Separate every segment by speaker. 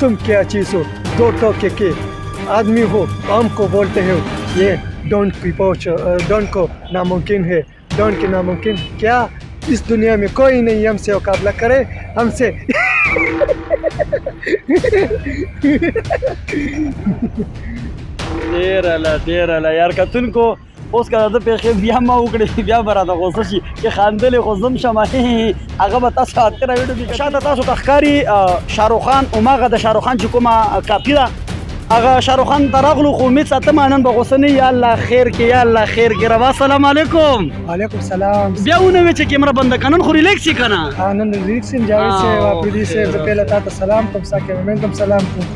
Speaker 1: तुम क्या चीज़ हो दो टोके के आदमी हो तो हमको बोलते हैं ये डॉन की पहुँच डॉन को नामुमकिन है डॉन के नामुमकिन क्या इस दुनिया में कोई नहीं हमसे मुकाबला करे हमसे
Speaker 2: ډیر لا ډیر لا یار کتونکو اوس که د پیښې بیا ما وکړې بیا به راته غوسه شي چې خاندلې خو زم شم هغه به تاسو اتره ویډیو کې شاته تاسو ته ښکاري شاروخ خان هماغه د شاروخ خان چې کومه کاپي ده هغه شاروخ خان ته راغلو خو امید ساتم نن به غوسه نه یا الله خیر کې یا الله خیر کې روا سلام علیکم
Speaker 1: وعلیکم سلام
Speaker 2: بیا ونه وی چې کیمره بند کنن خو ریلیکس یې کنه
Speaker 1: نن ریلیکس یې جاوید صاحب اپریدي
Speaker 2: صاحب
Speaker 1: زه پهله تاسو سلام کوم ساکه مومنټم سلام کوم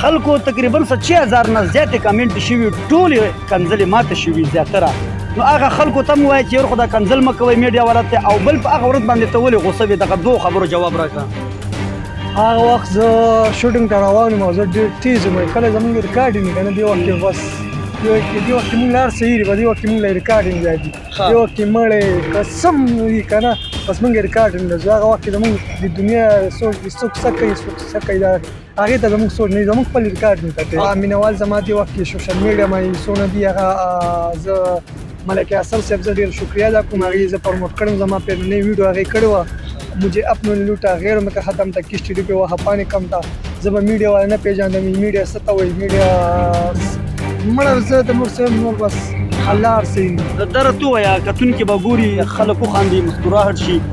Speaker 2: خلکو تقریبا 6000 نه زیاتې کمنټ شوي ټول کنځلې ماته شوي زیاتره نو هغه خلکو ته مو وایي چې خدا کنځل مکوي میډیا والا ته او بل په هغه ورځ باندې ته ولې غوسه وي دغه دوه خبرو جواب راکړه
Speaker 1: هغه وخت زه شوټینګ ته روان یم زه ډېر تیز یم کله زمونږ ریکارډینګ کنه دی وخت بس یو کې دی وخت مونږ لار صحیح دی دی وخت مونږ ریکارډینګ دی دی وخت مړې قسم وی کنه بس مونږ ریکارډینګ دی هغه وخت د مونږ د دنیا سوچ د سوچ سکه سوچ سکه دا هغه ته زموږ سوچ نه زموږ خپل کار نه
Speaker 2: کته
Speaker 1: مینوال زما دی وخت کې سوشل میډیا مې سونه دی هغه زه ملک اصل صاحب زه ډیر شکریا ادا کوم هغه زه پرموټ کړم زما په نوې ویډیو هغه کړو
Speaker 2: مجھے اپنو لوټا غیر مکه ختم تا کیشتی ډی په وه پانی کم
Speaker 1: تا زما میډیا ولا نه پیژاندم میډیا ستا وای میډیا مړه زه د مور سره نور
Speaker 2: بس الله ارسین د درته ویا کتون کې
Speaker 1: بګوري خلکو خاندي مستراحت شي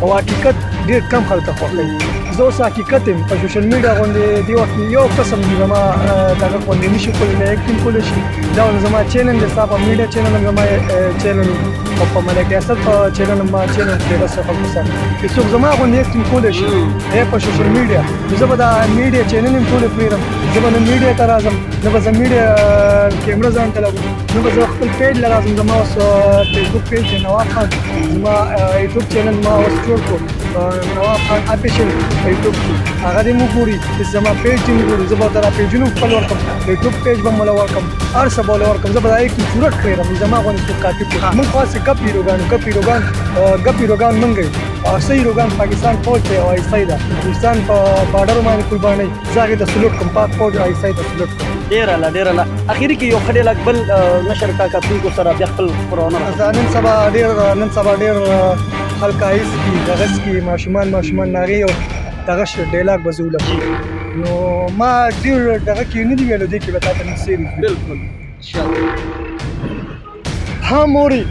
Speaker 1: او حقیقت ډیر کم خلک خوښوي زه اوس حقیقت هم په سوشل میډیا باندې دی وخت یو قسم دی زما دغه باندې نشي کولای نه اکټین کولای شي دا زما چینل دی صاحب میډیا چینل زما چینل او په ملک اصل په چینل ما چینل کې بس خلک سره چې څوک زما باندې اکټین کولای شي هي په سوشل میډیا زه به دا میډیا چینل هم ټول پریرم زه به میډیا ته راځم زه به میډیا کیمرا ځان ته لګوم زه به خپل پیج لرم زما اوس فیسبوک پیج نه واخلم زما یوټیوب چینل ما اوس جوړ کړو نواب خان افیشل په یوټیوب کې هغه دې مو ګوري زما پیج دې مو ګوري زه به درا پیجونو خپل ورکم یوټیوب پیج به مولا ورکم هر څه به ورکم زه به دای کی جوړ کړم زما غونې څه کاټي کو مونږ خاص ګپ پیروګان ګپ پیروګان ګپ پیروګان مونږ او صحیح روګان پاکستان فوج ته او ایسای دا پاکستان په بارډر باندې قرباني زاغي د سلوک کوم پاک فوج او ایسای د سلوک کوم
Speaker 2: ډیر لا ډیر لا اخیری کې یو خډې لګ بل نشر کا کتونکو سره بیا خپل خبرونه
Speaker 1: نن سبا ډیر نن سبا ډیر خلک ایس کی دغس کی ماشومان ماشومان ناری او دغه شر ډیلاګ بزول نو ما ډیر دغه کې نه دی ویلو دی کې به تاسو نه سیری
Speaker 2: بالکل
Speaker 1: ها موري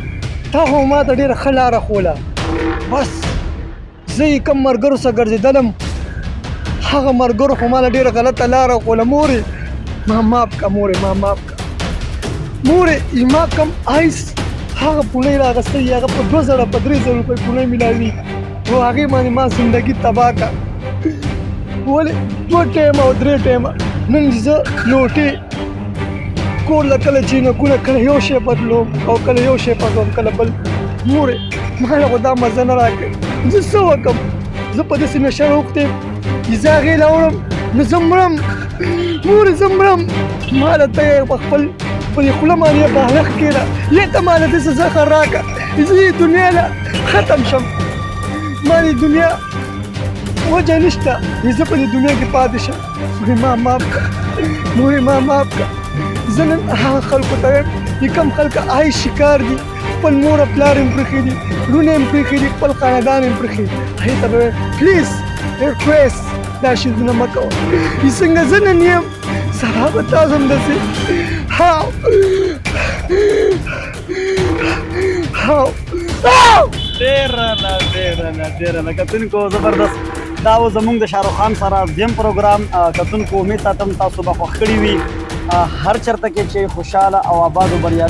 Speaker 1: ته هو ما ته ډیر خلاره خوله بس زه یې کم مرګرو سره ګرځېدلم هغه مرګرو خو ماله ډېره غلطه لاره وښوله مورې ما معاف کړه مورې ما معاف کړه مورې زما کم آیس هغه پونۍ راغسته یې هغه په دوه زره په درې زره روپۍ پونۍ میلاوي نو هغې باندې ما زندګي تباه کړه ولې دوه ټایمه او درې ټایمه نن زه لوټې کور له کله چې نه کونه کله یو شی بدلو او کله یو شی پزوم کله بل مور ما له دا مزه نه راکړي زه څه وکم زه په داسې نشه روغته ایزا غې لاورم نو زمرم مور زمرم ما له ته په خپل په خپل باندې بهرخ کړه یا ته ما له دې زخه راکا زه دنیا له ختم شم ما دې دنیا وجه نشته زه په دې دنیا کې پاتې شم مورې ما معاف کړه مورې ما معاف کړه زه نن هغه خلکو ته وایم چې کوم خلک آی شکار دي خپل مور پلار یې پرېښي دي لونه یې پرېښي دي خپل خاندان یې پرېښي دي هغې ته به وایم پلیز ریکویسټ دا شیزونه مه کوه چې څنګه زه نن یم سبا به تاسو همداسې
Speaker 2: ډېره نه ډېره نه ډېره نه کتونکو زبردست دا و زمونږ د شاروخ خان سره زم پروګرام کتونکو امید ساتم تاسو به خوښ کړي وي هر چرته کې چې خوشاله او آباد او بریالي